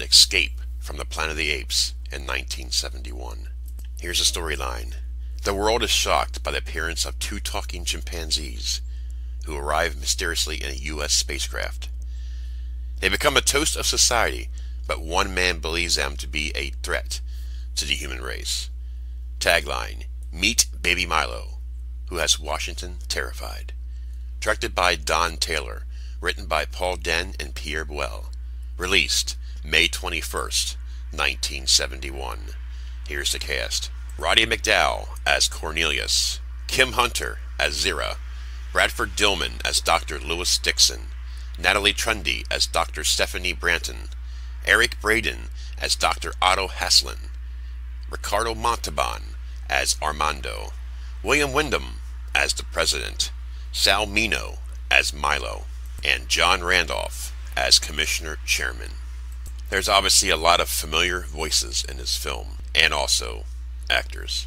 Escape from the Planet of the Apes in 1971. Here's the storyline. The world is shocked by the appearance of two talking chimpanzees who arrive mysteriously in a U.S. spacecraft. They become a toast of society, but one man believes them to be a threat to the human race. Tagline Meet Baby Milo, who has Washington terrified. Directed by Don Taylor, written by Paul Dehn and Pierre Boulle. Released May 21st, 1971. Here's the cast. Roddy McDowall as Cornelius. Kim Hunter as Zira. Bradford Dillman as Dr. Lewis Dixon. Natalie Trundy as Dr. Stephanie Branton. Eric Braeden as Dr. Otto Hasslein. Ricardo Montalban as Armando. William Windom as the President. Sal Mineo as Milo. And John Randolph as Commissioner Chairman. There's obviously a lot of familiar voices in this film, and also actors,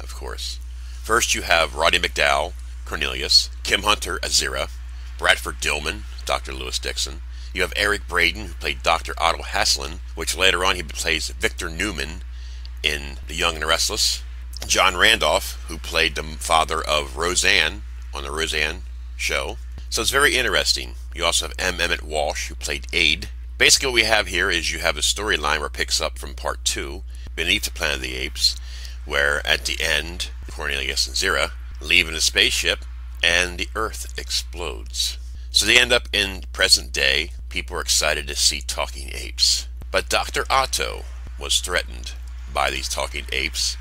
of course. First, you have Roddy McDowall, Cornelius, Kim Hunter as Zira, Bradford Dillman, Dr. Lewis Dixon. You have Eric Braeden, who played Dr. Otto Hasslein, which later on he plays Victor Newman in The Young and the Restless. John Randolph, who played the father of Roseanne on the Roseanne show. So it's very interesting. You also have M. Emmett Walsh, who played Aide. Basically, what we have here is you have a storyline where it picks up from part two, Beneath the Planet of the Apes, where at the end, Cornelius and Zira leave in a spaceship and the Earth explodes. So they end up in present day. People are excited to see talking apes. But Dr. Otto was threatened by these talking apes,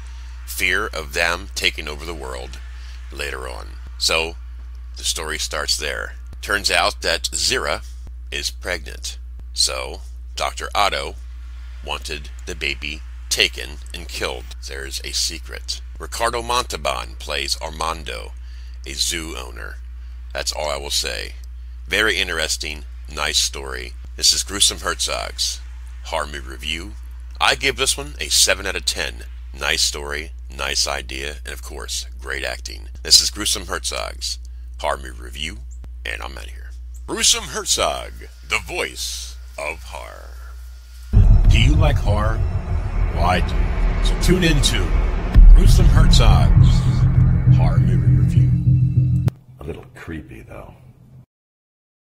fear of them taking over the world later on. So the story starts there. Turns out that Zira is pregnant. So Dr. Otto wanted the baby taken and killed. There's a secret. Ricardo Montalban plays Armando, a zoo owner. That's all I will say. Very interesting, nice story. This is Gruesome Hertzogg's horror movie review. I give this one a 7 out of 10. Nice story, nice idea, and of course, great acting. This is Gruesome Hertzogg's horror movie review, and I'm out of here. Gruesome Hertzogg, the voice of horror. Do you like horror? Well, I do. So tune in to Gruesome Hertzogg's horror movie review. A little creepy, though.